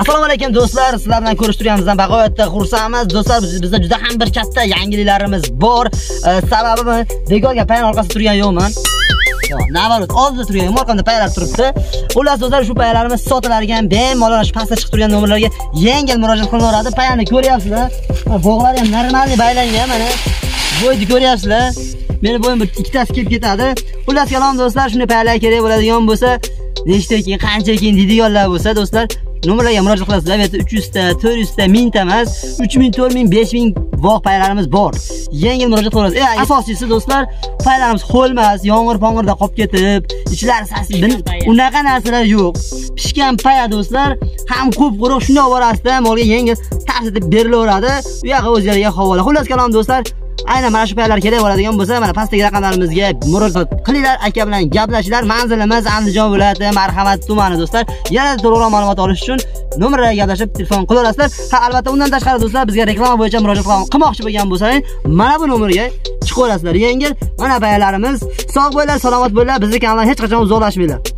assalomu alaykum do'stlar. Sizlar bilan ko'rishib turganimizdan bag'oyatda xursandmiz. Do'stlar bizda juda ham bir katta yangiliklarimiz bor. Sababimi? Sababi men orqasida turgan yo'qman. Yo'q, navarot oldida turgan orqamda payalar turibdi. Xullas do'stlar shu payalarimiz sotilar ekan bemalol shu pastda chiqib turgan nomerlarga yengil murojaat qilaveradi payanni ko'ryapsizlar. Bog'lari ham normalniy baylangan mana. Bo'yni ko'ryapsizlar. Meni bo'yim bir ikkitasi kelib ketadi. Xullas kalom do'stlar shunday payalar kerak bo'ladigan bo'lsa nechta keyin qancha keyin deydiganlar bo'lsa do'stlar nomerlarga murojaat qilasizlar bu yerda 300 ta 400 ta 1000 ta emas 3000 4000 5000 voq payalarimiz bor. Yengil murojaat qilaverasiz eng asosiysi do'stlar payalarimiz ho'lmas yomg'ir pong'irda qolib ketib ichlari sasib unaqa narsalar yo'q. Pishgan paya do'stlar ham ko'p quruq shunday olib borasizda molga yengil tars etib berilaveradi. U yoqqa o'zlariga havola. Xullas kalom do'stlar aynan mana shu paytlar kerak bo'ladigan bo'lsa mana pastdagi raqamlarimizga murojaat qilinglar aka bilan gaplashinglar. Manzilimiz andijon viloyati marhamat tumani do'stlar. Yana to'liqroq ma'lumot olish uchun nomerlarga gaplashib telefon qilaverasizlar. Ha albatta undan tashqari do'stlar bizga reklama bo'yicha murojaat qilmoqchi bo'lgan bo'lsangiz mana bu nomerga chiqaverasizlar yengil. Mana bayalarimiz sog' bo'linglar salomat bo'linglar bizni kanaldan hech qachon uzoqlashmanglar